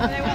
and I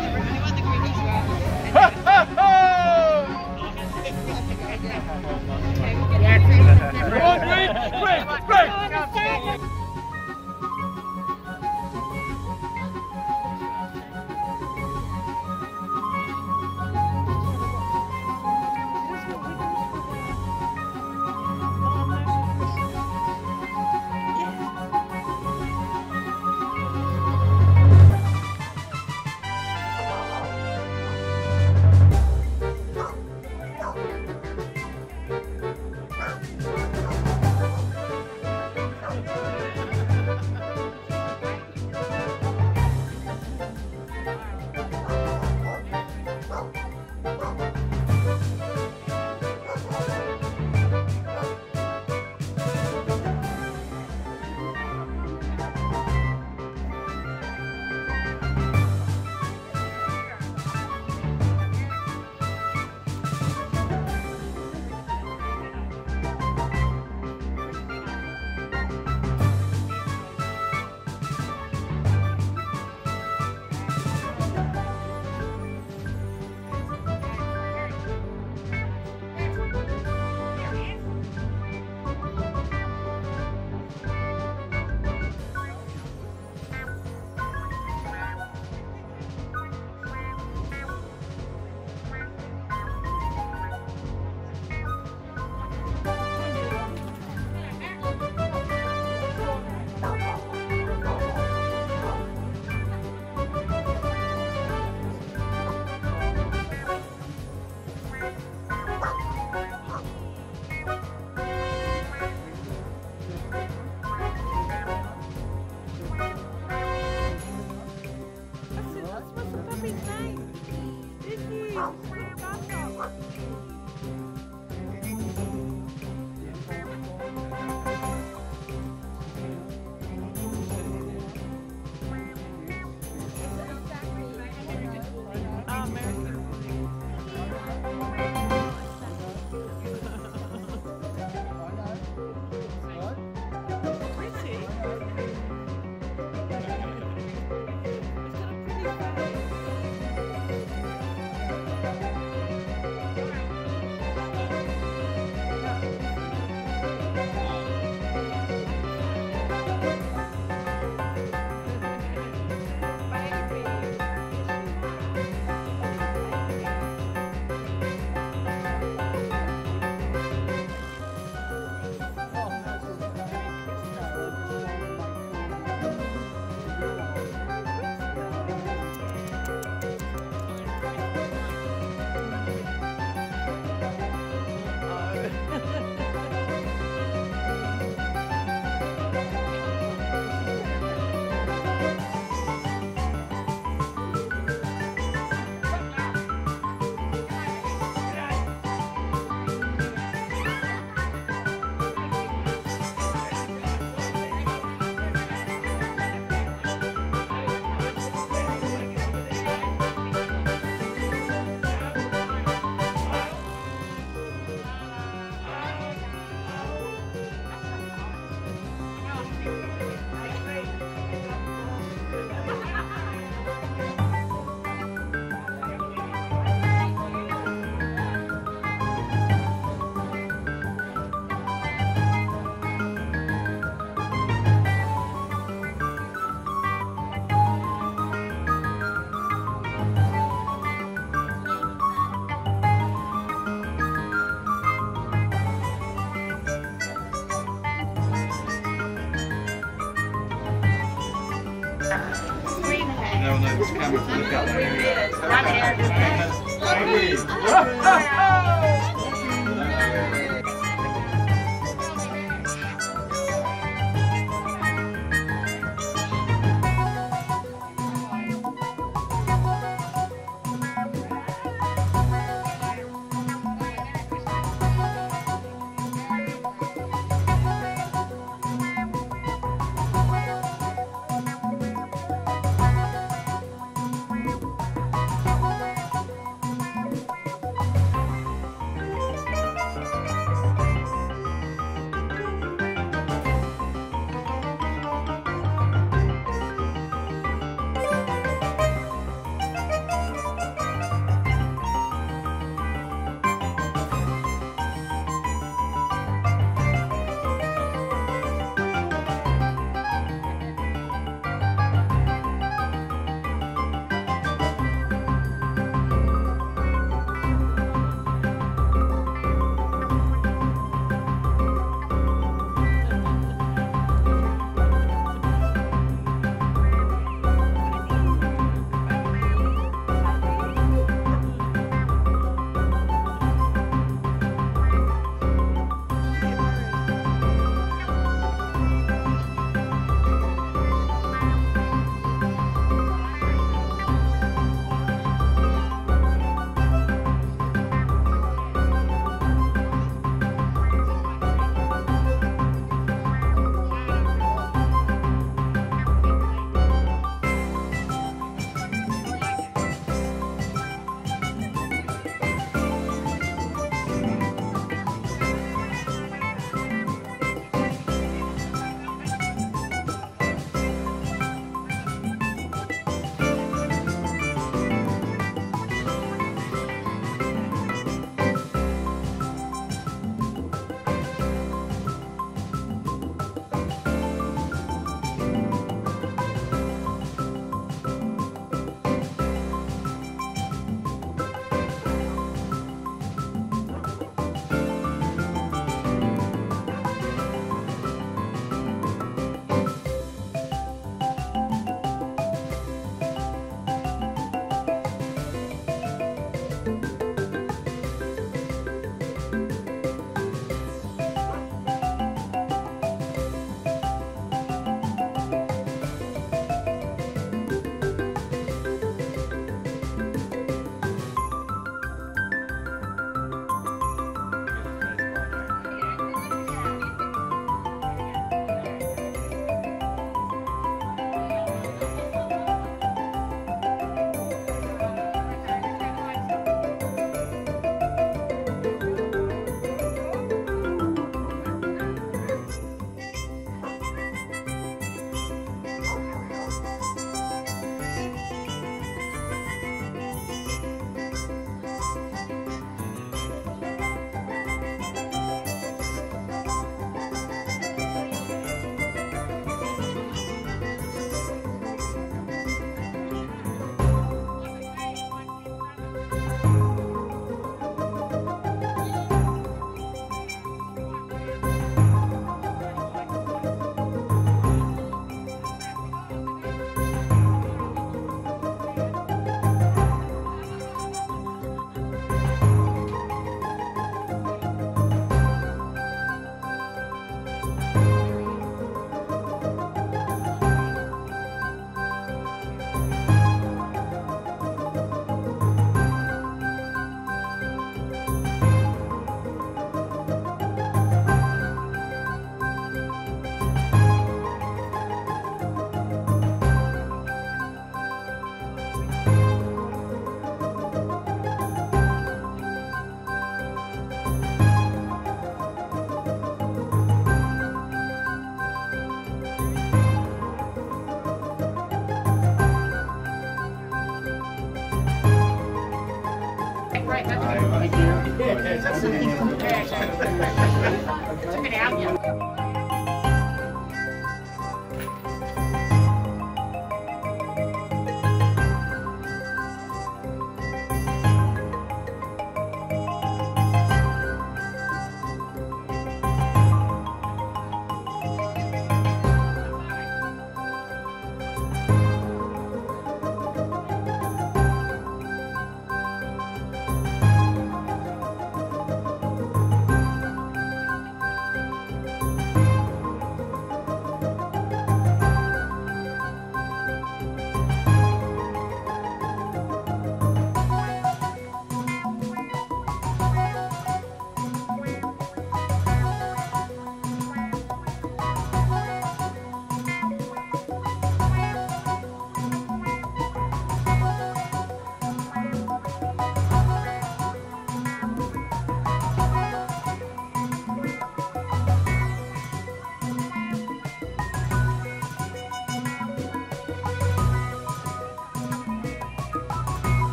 Jesus' name.